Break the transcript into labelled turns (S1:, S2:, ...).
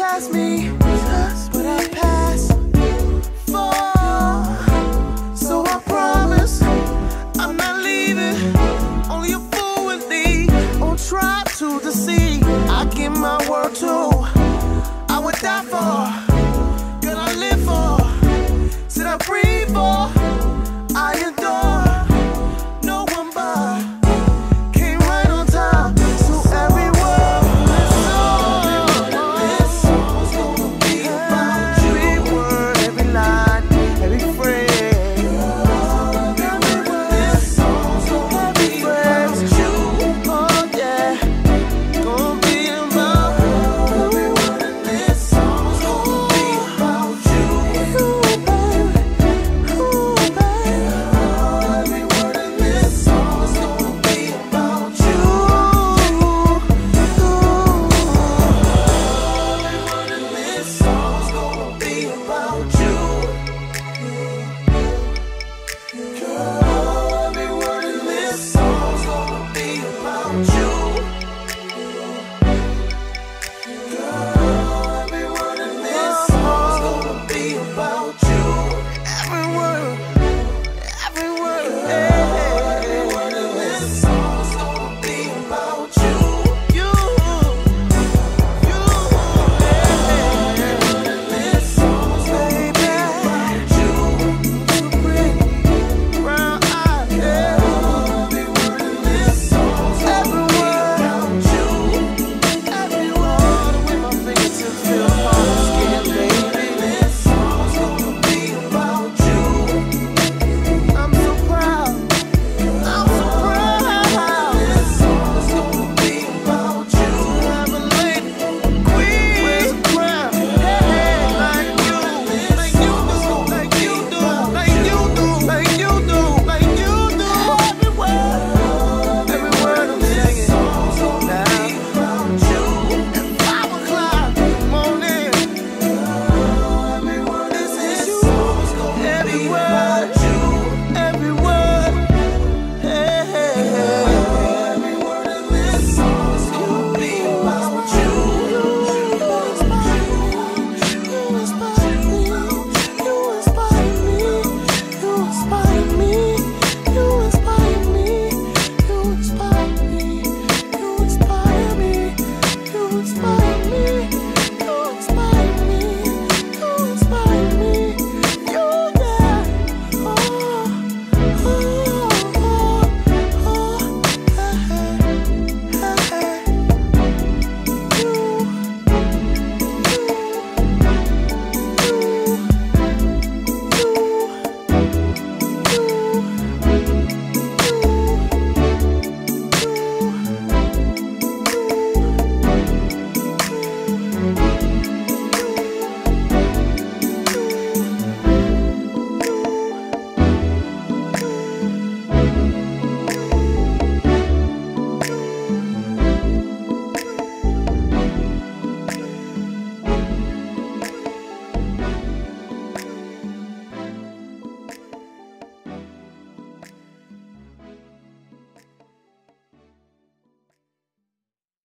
S1: test me, but I pass for. So I promise I'm not leaving. Only a fool would leave or try to deceive. I give my word to. I would die for.